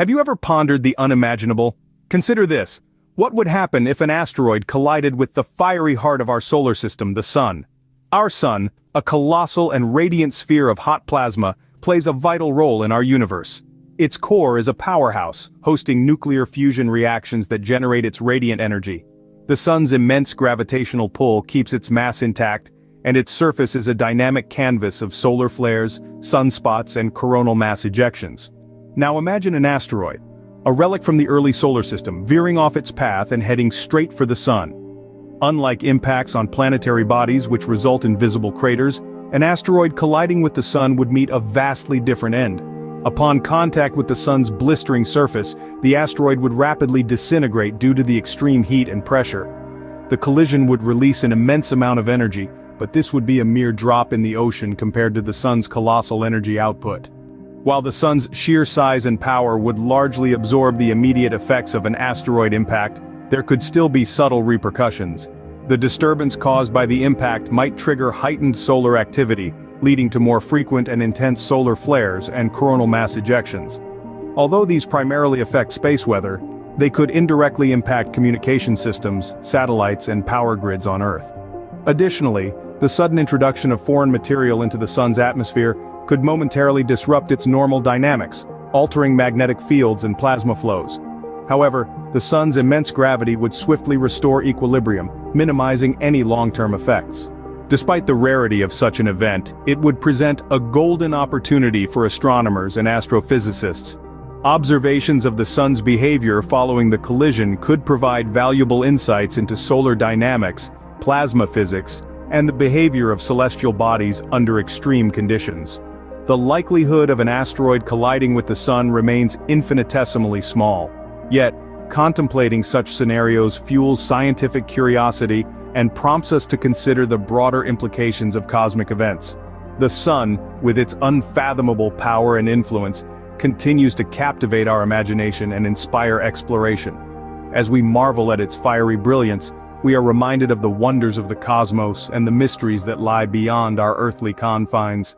Have you ever pondered the unimaginable? Consider this. What would happen if an asteroid collided with the fiery heart of our solar system, the Sun? Our Sun, a colossal and radiant sphere of hot plasma, plays a vital role in our universe. Its core is a powerhouse, hosting nuclear fusion reactions that generate its radiant energy. The Sun's immense gravitational pull keeps its mass intact, and its surface is a dynamic canvas of solar flares, sunspots and coronal mass ejections. Now imagine an asteroid, a relic from the early solar system, veering off its path and heading straight for the sun. Unlike impacts on planetary bodies which result in visible craters, an asteroid colliding with the sun would meet a vastly different end. Upon contact with the sun's blistering surface, the asteroid would rapidly disintegrate due to the extreme heat and pressure. The collision would release an immense amount of energy, but this would be a mere drop in the ocean compared to the sun's colossal energy output. While the sun's sheer size and power would largely absorb the immediate effects of an asteroid impact, there could still be subtle repercussions. The disturbance caused by the impact might trigger heightened solar activity, leading to more frequent and intense solar flares and coronal mass ejections. Although these primarily affect space weather, they could indirectly impact communication systems, satellites and power grids on Earth. Additionally, the sudden introduction of foreign material into the sun's atmosphere could momentarily disrupt its normal dynamics, altering magnetic fields and plasma flows. However, the sun's immense gravity would swiftly restore equilibrium, minimizing any long-term effects. Despite the rarity of such an event, it would present a golden opportunity for astronomers and astrophysicists. Observations of the sun's behavior following the collision could provide valuable insights into solar dynamics, plasma physics, and the behavior of celestial bodies under extreme conditions the likelihood of an asteroid colliding with the sun remains infinitesimally small. Yet, contemplating such scenarios fuels scientific curiosity and prompts us to consider the broader implications of cosmic events. The sun, with its unfathomable power and influence, continues to captivate our imagination and inspire exploration. As we marvel at its fiery brilliance, we are reminded of the wonders of the cosmos and the mysteries that lie beyond our earthly confines.